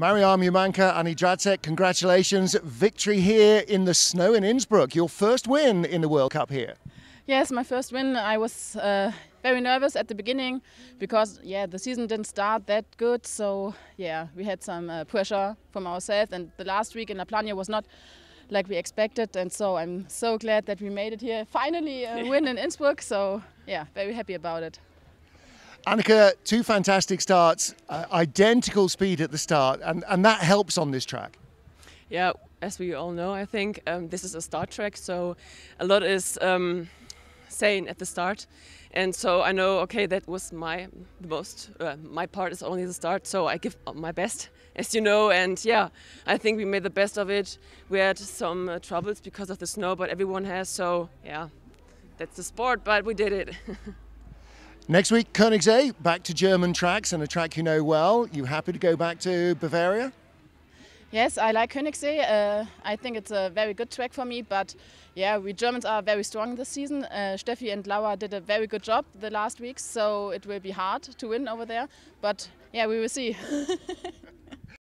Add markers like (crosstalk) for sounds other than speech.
Mariama Jamanka, Annie Drazek, congratulations. Victory here in the snow in Innsbruck. Your first win in the World Cup here. Yes, my first win. I was uh, very nervous at the beginning because, yeah, the season didn't start that good. So, yeah, we had some uh, pressure from ourselves. And the last week in La Plagne was not like we expected. And so I'm so glad that we made it here. Finally, a (laughs) win in Innsbruck. So, yeah, very happy about it. Annika, two fantastic starts, uh, identical speed at the start, and, and that helps on this track. Yeah, as we all know, I think um, this is a start track, so a lot is um, saying at the start. And so I know, okay, that was my the most. Uh, my part is only the start, so I give my best, as you know. And yeah, I think we made the best of it. We had some uh, troubles because of the snow, but everyone has. So yeah, that's the sport, but we did it. (laughs) Next week, Koenigsee, back to German tracks and a track you know well. You happy to go back to Bavaria? Yes, I like Koenigsee. Uh, I think it's a very good track for me, but yeah, we Germans are very strong this season. Uh, Steffi and Laura did a very good job the last weeks, so it will be hard to win over there. But yeah, we will see. (laughs)